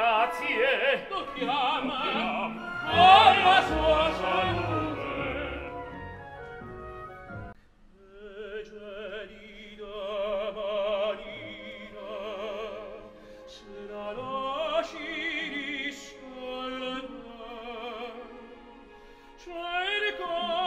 grazie. Tu chiama alla sua salute. Di di cerco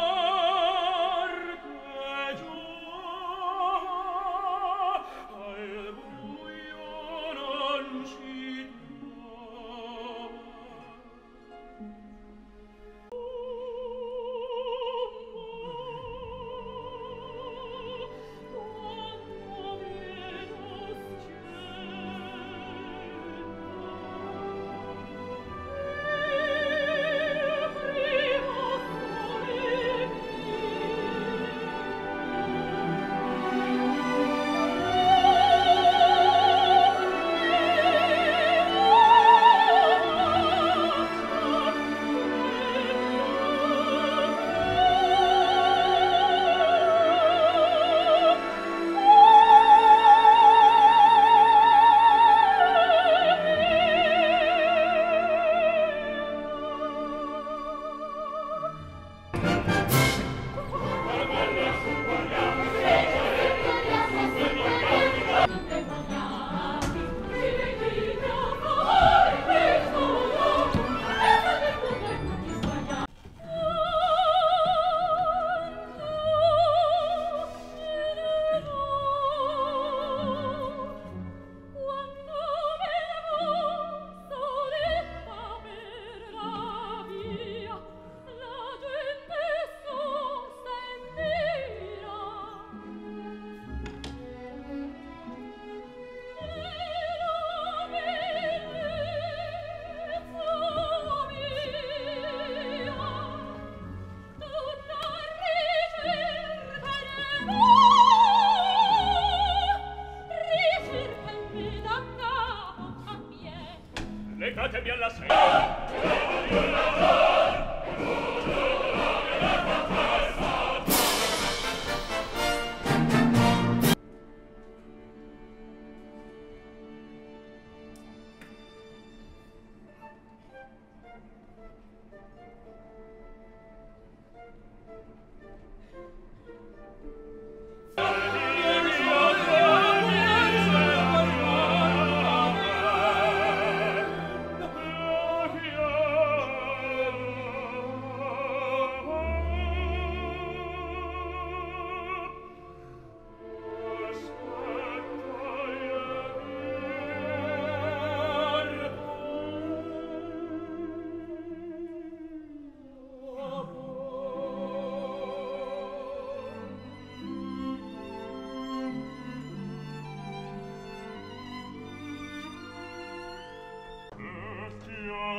Portatemi alla sera!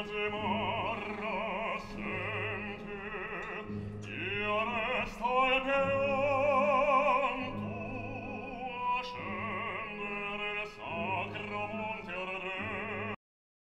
Gemorra sente, io resto al mio